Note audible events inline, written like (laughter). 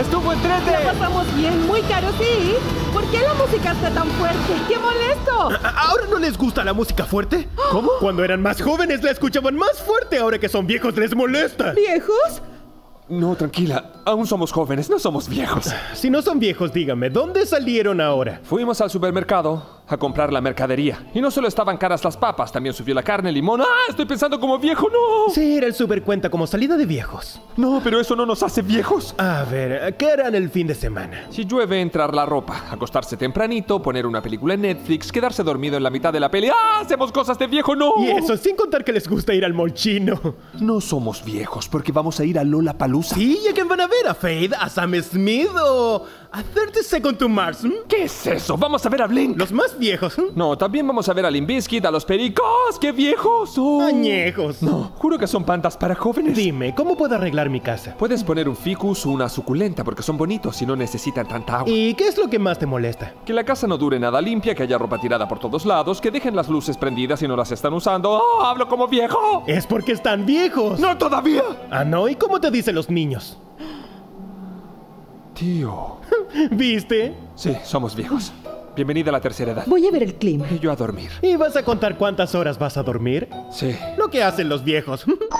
¡Estuvo entrete! La pasamos bien, muy caro, sí. ¿Por qué la música está tan fuerte? ¡Qué molesto! ¿A- ¿Ahora no les gusta la música fuerte? ¿Cómo? (gasps) Cuando eran más jóvenes la escuchaban más fuerte, ahora que son viejos les molesta. ¿Viejos? No, tranquila. Aún somos jóvenes, no somos viejos. Si no son viejos, dígame, ¿dónde salieron ahora? Fuimos al supermercado a comprar la mercadería. Y no solo estaban caras las papas, también subió la carne, el limón. ¡Ah! Estoy pensando como viejo, no. Sí, era el super cuenta como salida de viejos. No, pero eso no nos hace viejos. A ver, ¿qué harán el fin de semana? Si llueve, entrar la ropa, acostarse tempranito, poner una película en Netflix, quedarse dormido en la mitad de la peli. ¡Ah! Hacemos cosas de viejo, no. Y eso, sin contar que les gusta ir al molchino. No somos viejos porque vamos a ir a Lola Palusa. Sí, ¿y a quién van a ver? ¿A Fade? ¿A Sam Smith? ¿O a 30 Second to Mars? ¿m? ¿Qué es eso? Vamos a ver a Blink. Los más viejos. ¿m? No, también vamos a ver a Limbiskit, a los Pericos. ¡Qué viejos! son! Añejos. No, juro que son pantas para jóvenes. Dime, ¿cómo puedo arreglar mi casa? Puedes poner un ficus o una suculenta porque son bonitos y no necesitan tanta agua. ¿Y qué es lo que más te molesta? Que la casa no dure nada limpia, que haya ropa tirada por todos lados, que dejen las luces prendidas y no las están usando. ¡Oh, hablo como viejo! Es porque están viejos. ¡No todavía! Ah, no, ¿y cómo te dicen los niños? Tío. (laughs) ¿Viste? Sí, somos viejos. Bienvenida a la tercera edad. Voy a ver el clima. Y yo a dormir. ¿Y vas a contar cuántas horas vas a dormir? Sí. Lo que hacen los viejos. (laughs)